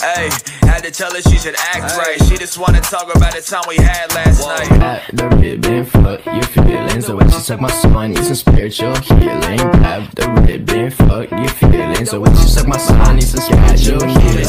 Hey, had to tell her she should act right. She just wanna talk about the time we had last night. At the ribbon, fuck your feelings. The way she suck my soul, I need some spiritual healing. Grab the ribbon, fuck your feelings. The way she suck my soul, I need some spiritual healing.